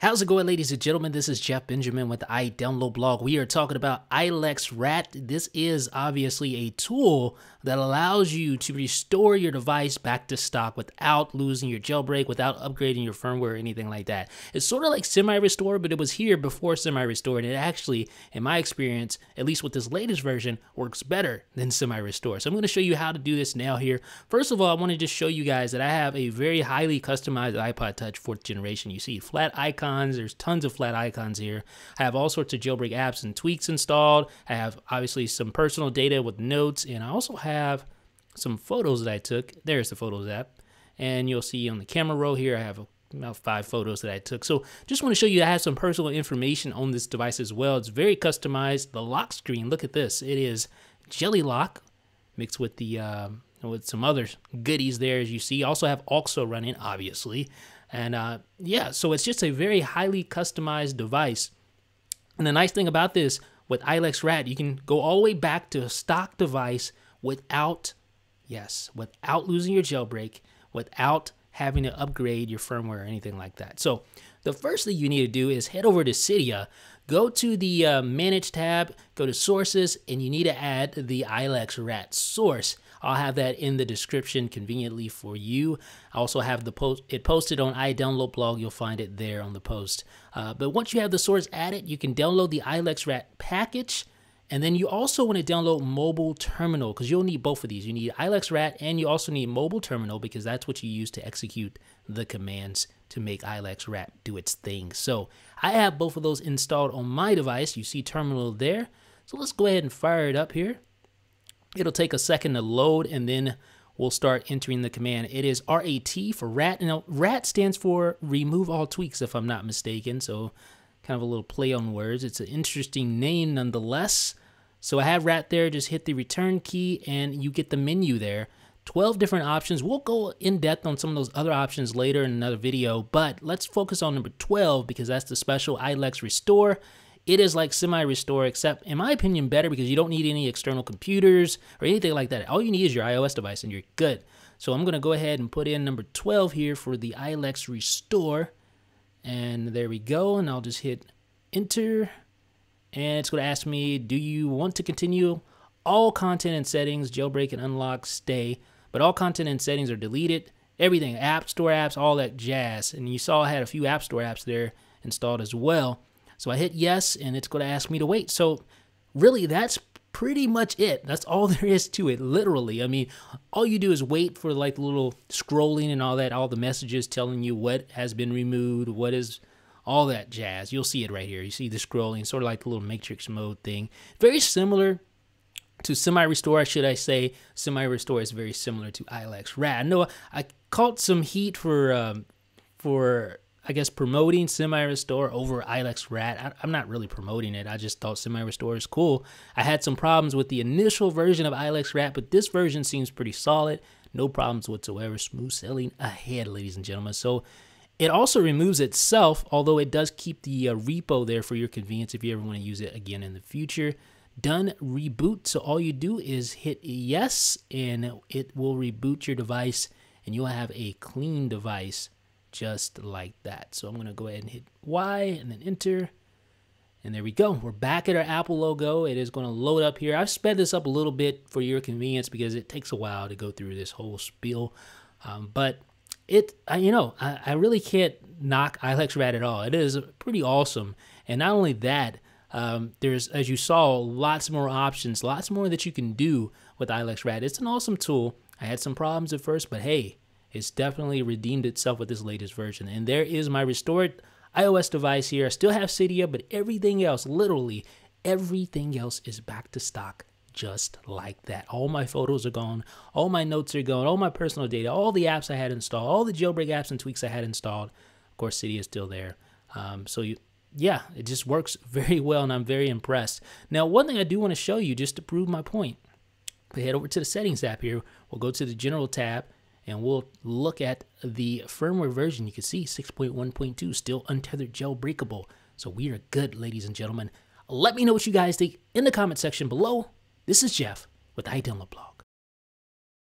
How's it going, ladies and gentlemen? This is Jeff Benjamin with the iDownload blog. We are talking about iLex Rat. This is obviously a tool that allows you to restore your device back to stock without losing your jailbreak, without upgrading your firmware or anything like that. It's sort of like semi-restore, but it was here before semi-restore, and it actually, in my experience, at least with this latest version, works better than semi-restore. So I'm going to show you how to do this now here. First of all, I want to just show you guys that I have a very highly customized iPod Touch 4th generation. You see flat icons, there's tons of flat icons here. I have all sorts of jailbreak apps and tweaks installed. I have obviously some personal data with notes, and I also have some photos that I took. There's the Photos app. And you'll see on the camera roll here, I have about five photos that I took. So just want to show you I have some personal information on this device as well. It's very customized. The lock screen, look at this. It is Jelly Lock mixed with the uh, with some other goodies there as you see. Also have Auxo running, obviously. And uh, yeah, so it's just a very highly customized device. And the nice thing about this with iLex Rat, you can go all the way back to a stock device without, yes, without losing your jailbreak, without having to upgrade your firmware or anything like that. So the first thing you need to do is head over to Cydia, go to the uh, Manage tab, go to Sources, and you need to add the iLex Rat source. I'll have that in the description conveniently for you. I also have the post it posted on iDownload blog. You'll find it there on the post. Uh, but once you have the source added, you can download the iLex Rat package. And then you also want to download Mobile Terminal because you'll need both of these. You need iLex Rat and you also need Mobile Terminal because that's what you use to execute the commands to make iLex Rat do its thing. So I have both of those installed on my device. You see Terminal there. So let's go ahead and fire it up here. It'll take a second to load and then we'll start entering the command. It is RAT for RAT. Now, RAT stands for remove all tweaks if I'm not mistaken. So kind of a little play on words. It's an interesting name nonetheless. So I have rat there, just hit the return key and you get the menu there. 12 different options. We'll go in depth on some of those other options later in another video, but let's focus on number 12 because that's the special iLex Restore. It is like semi-restore, except in my opinion, better because you don't need any external computers or anything like that. All you need is your iOS device and you're good. So I'm gonna go ahead and put in number 12 here for the iLex Restore. And there we go. And I'll just hit enter and it's going to ask me, do you want to continue all content and settings, jailbreak and unlock, stay, but all content and settings are deleted, everything, app store apps, all that jazz. And you saw I had a few app store apps there installed as well. So I hit yes, and it's going to ask me to wait. So really, that's pretty much it. That's all there is to it, literally. I mean, all you do is wait for like the little scrolling and all that, all the messages telling you what has been removed, what is all that jazz. You'll see it right here. You see the scrolling, sort of like the little matrix mode thing. Very similar to semi-restore, should I say. Semi-restore is very similar to iLex Rat. I know I caught some heat for, um, for I guess, promoting semi-restore over iLex Rat. I, am not really promoting it. I just thought semi-restore is cool. I had some problems with the initial version of iLex Rat, but this version seems pretty solid. No problems whatsoever. Smooth sailing ahead, ladies and gentlemen. So it also removes itself, although it does keep the uh, repo there for your convenience if you ever want to use it again in the future. Done reboot. So all you do is hit yes, and it will reboot your device, and you'll have a clean device just like that. So I'm going to go ahead and hit Y and then enter. And there we go. We're back at our Apple logo. It is going to load up here. I've sped this up a little bit for your convenience because it takes a while to go through this whole spiel. Um, but it I, you know I, I really can't knock iLex Rat at all. It is pretty awesome, and not only that, um, there's as you saw lots more options, lots more that you can do with iLex Rat. It's an awesome tool. I had some problems at first, but hey, it's definitely redeemed itself with this latest version. And there is my restored iOS device here. I still have Cydia, but everything else, literally everything else, is back to stock just like that. All my photos are gone, all my notes are gone, all my personal data, all the apps I had installed, all the jailbreak apps and tweaks I had installed. Of course, Cydia is still there. Um, so you, yeah, it just works very well, and I'm very impressed. Now, one thing I do want to show you just to prove my point. We head over to the settings app here. We'll go to the general tab and we'll look at the firmware version. You can see 6.1.2 still untethered jailbreakable. So we are good, ladies and gentlemen. Let me know what you guys think in the comment section below. This is Jeff with the iDownload Blog.